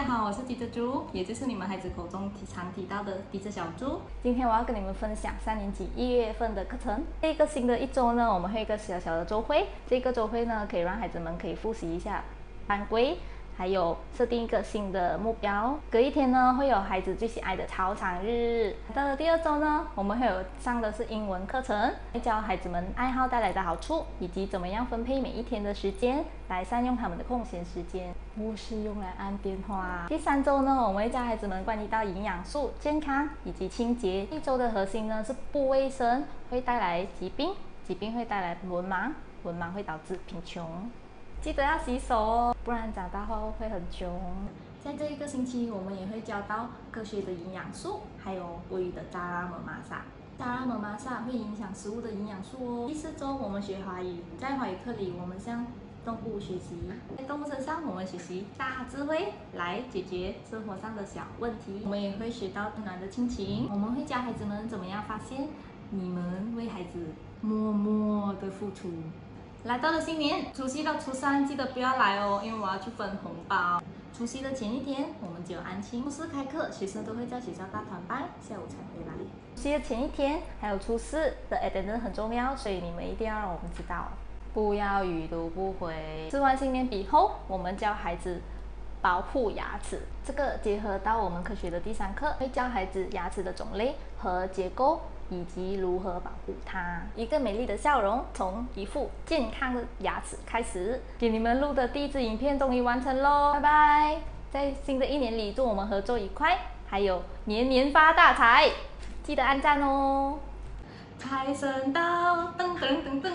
大家好，我是迪子猪，也就是你们孩子口中常提到的“迪子小猪”。今天我要跟你们分享三年级一月份的课程。这个新的一周呢，我们会一个小小的周会。这个周会呢，可以让孩子们可以复习一下班规。还有设定一个新的目标，隔一天呢会有孩子最喜爱的操场日。到了第二周呢，我们会有上的是英文课程，会教孩子们爱好带来的好处，以及怎么样分配每一天的时间来善用他们的空闲时间，不是用来按电话。第三周呢，我们会教孩子们关于到营养素、健康以及清洁。一周的核心呢是不卫生会带来疾病，疾病会带来文盲，文盲会导致贫穷。记得要洗手哦，不然长大后会很穷。在这一个星期，我们也会教到科学的营养素，还有国语的扎拉姆玛萨。扎拉姆玛萨会影响食物的营养素哦。第四周我们学华语，在华语课里，我们向动物学习，在动物身上我们学习大智慧来解决生活上的小问题。我们也会学到温暖的亲情，我们会教孩子们怎么样发现你们为孩子默默的付出。来到了新年，除夕到初三记得不要来哦，因为我要去分红包。除夕的前一天，我们就安庆。初四开课，学生都会在学校大团班，下午才回来。除夕的前一天，还有初四的 attendance 很重要，所以你们一定要让我们知道，不要语读不回。吃完新年饼后，我们教孩子保护牙齿，这个结合到我们科学的第三课，会教孩子牙齿的种类和结构。以及如何保护它，一个美丽的笑容，从一副健康的牙齿开始。给你们录的第一支影片终于完成喽，拜拜！在新的一年里，祝我们合作愉快，还有年年发大财！记得按赞哦。财神到，噔噔噔噔。